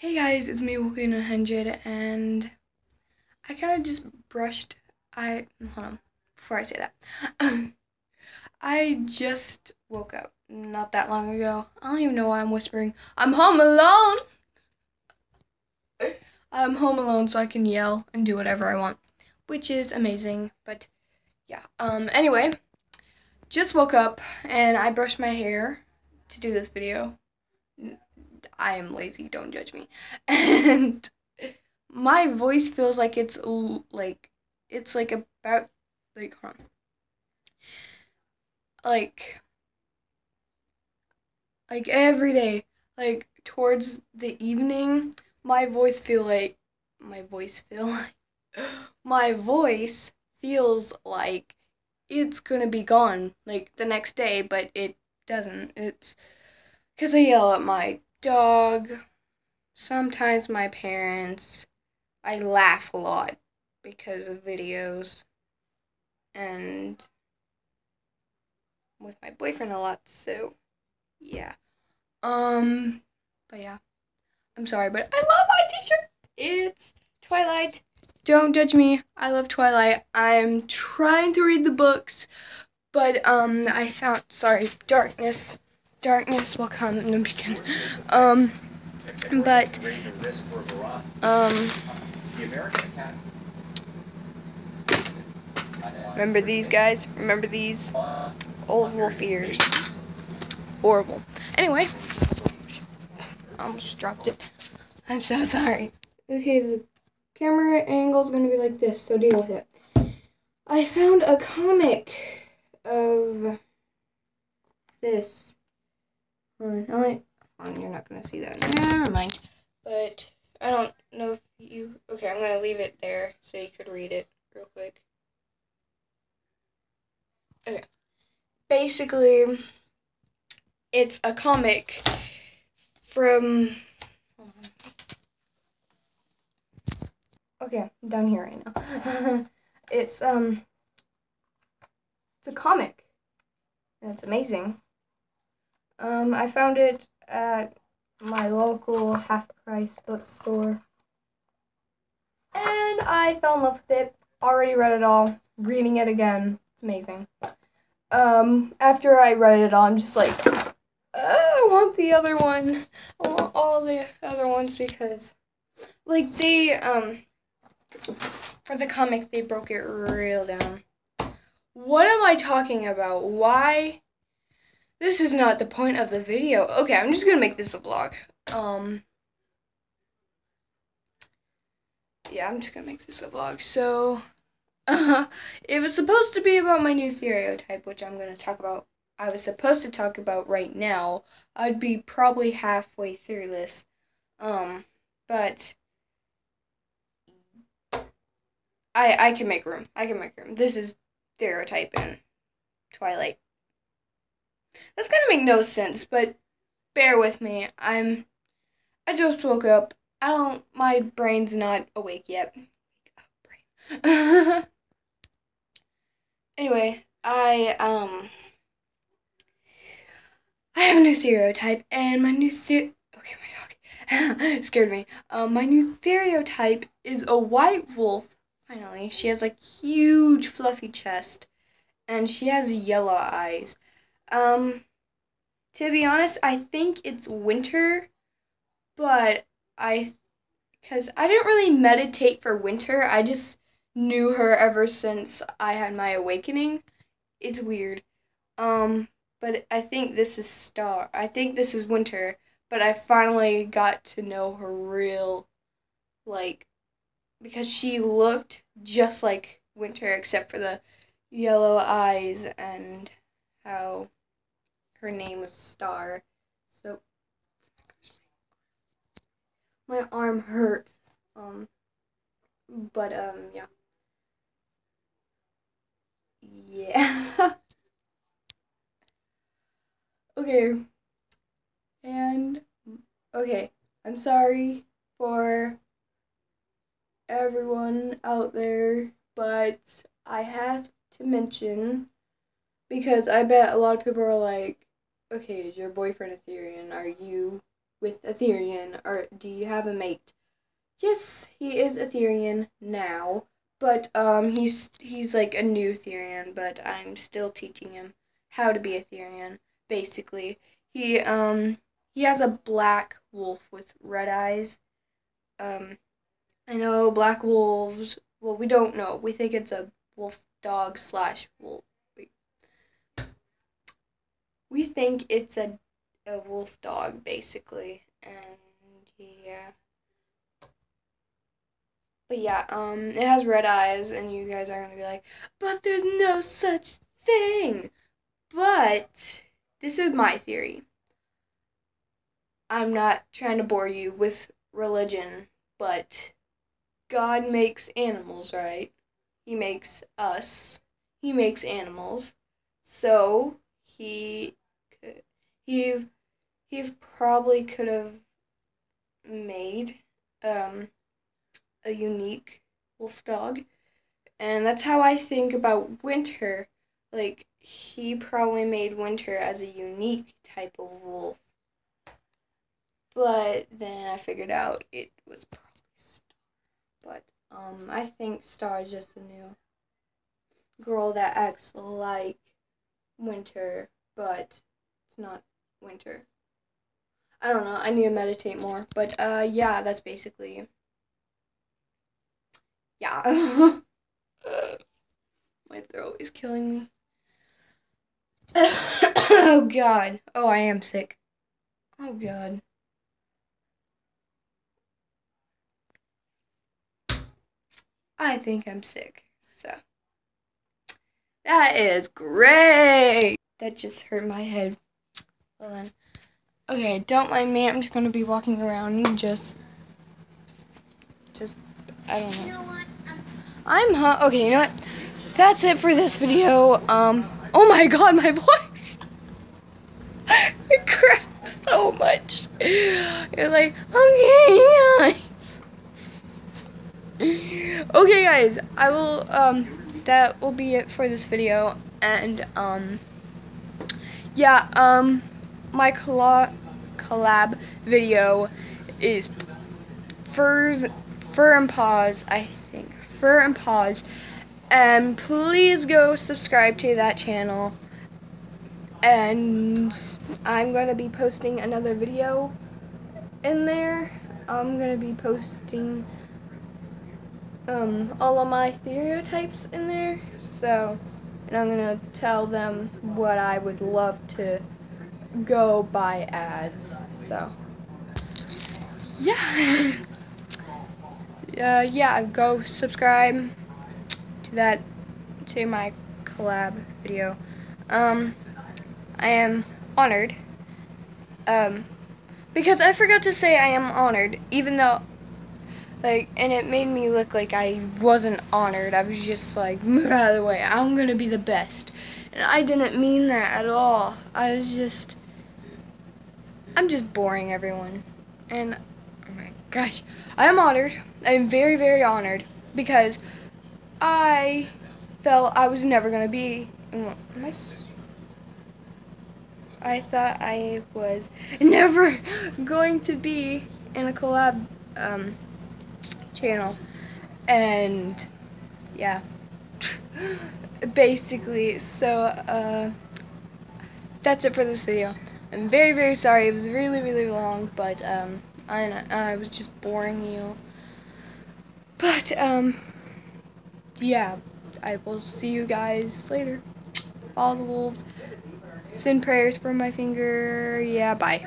Hey guys, it's me Wolfqueen 100 and I kind of just brushed I hold on before I say that. I just woke up not that long ago. I don't even know why I'm whispering. I'm home alone. I'm home alone so I can yell and do whatever I want, which is amazing, but yeah. Um anyway, just woke up and I brushed my hair to do this video I am lazy, don't judge me. And my voice feels like it's like it's like about like on. Like like every day, like towards the evening, my voice feel like my voice feel like my voice feels like it's gonna be gone like the next day, but it doesn't. It's because I yell at my dog, sometimes my parents. I laugh a lot because of videos and with my boyfriend a lot, so yeah. Um, but yeah. I'm sorry, but I love my t-shirt. It's Twilight. Don't judge me. I love Twilight. I'm trying to read the books, but um I found sorry, Darkness darkness will come. No. Um, but, um, remember these guys? Remember these? Old wolf ears. Horrible. Anyway, I almost dropped it. I'm so sorry. Okay, the camera angle is going to be like this, so deal with it. I found a comic of this. Or, no, wait. Oh, you're not going to see that. Never mind. But I don't know if you... Okay, I'm going to leave it there so you could read it real quick. Okay. Basically, it's a comic from... Okay, I'm down here right now. it's, um... It's a comic. And it's amazing. Um, I found it at my local half price bookstore. And I fell in love with it. Already read it all. Reading it again. It's amazing. Um, after I read it all, I'm just like, I want the other one. I want all the other ones because, like, they, um, for the comic, they broke it real down. What am I talking about? Why this is not the point of the video. Okay, I'm just gonna make this a vlog. Um, yeah, I'm just gonna make this a vlog. So, uh, it was supposed to be about my new theriotype, which I'm gonna talk about. I was supposed to talk about right now. I'd be probably halfway through this. Um, but I I can make room. I can make room. This is stereotype in Twilight. That's gonna make no sense, but bear with me. I'm I just woke up. I don't my brain's not awake yet. anyway, I um I have a new theriotype and my new the okay my dog scared me. Um my new theriotype is a white wolf. Finally, she has like huge fluffy chest and she has yellow eyes. Um, to be honest, I think it's winter, but I, because I didn't really meditate for winter. I just knew her ever since I had my awakening. It's weird. Um, but I think this is star. I think this is winter, but I finally got to know her real, like, because she looked just like winter except for the yellow eyes and how her name was Star. So my arm hurts. Um but um yeah. Yeah. okay. And okay, I'm sorry for everyone out there, but I have to mention because I bet a lot of people are like, okay, is your boyfriend a Therian? Are you with a Therian, or do you have a mate? Yes, he is a Therian now, but um, he's he's like a new Therian, but I'm still teaching him how to be a Therian. Basically, he um he has a black wolf with red eyes. Um, I know black wolves. Well, we don't know. We think it's a wolf dog slash wolf. We think it's a a wolf dog basically, and yeah. But yeah, um, it has red eyes, and you guys are gonna be like, but there's no such thing. But this is my theory. I'm not trying to bore you with religion, but God makes animals, right? He makes us. He makes animals. So he could, he he probably could have made um a unique wolf dog. And that's how I think about Winter. Like, he probably made Winter as a unique type of wolf. But then I figured out it was probably Star. But, um, I think Star is just a new girl that acts like Winter, but it's not Winter. I don't know. I need to meditate more. But, uh, yeah, that's basically yeah. My throat is killing me. oh god. Oh, I am sick. Oh god. I think I'm sick. So. That is great. That just hurt my head. Well then. Okay, don't mind me. I'm just going to be walking around and just just I don't know. what I'm huh. Okay, you know what? That's it for this video. Um. Oh my God, my voice. it cracked so much. You're like, okay, guys. okay, guys. I will. Um. That will be it for this video. And um. Yeah. Um. My collab collab video is furs Fur and Paws, I think. Fur and Paws. And please go subscribe to that channel. And I'm going to be posting another video in there. I'm going to be posting um, all of my theriotypes in there. So, and I'm going to tell them what I would love to go by as. So, yeah. uh, yeah, go subscribe to that, to my collab video. Um, I am honored. Um, because I forgot to say I am honored, even though, like, and it made me look like I wasn't honored. I was just like, move out of the way. I'm gonna be the best. And I didn't mean that at all. I was just, I'm just boring everyone. And oh my gosh, I am honored. I am very, very honored because I felt I was never going to be in my I thought I was never going to be in a collab um, channel. And yeah, basically, so uh, that's it for this video. I'm very, very sorry. It was really, really long, but um, I, I was just boring you. But, um, yeah, I will see you guys later. Follow the wolves. Send prayers for my finger. Yeah, bye.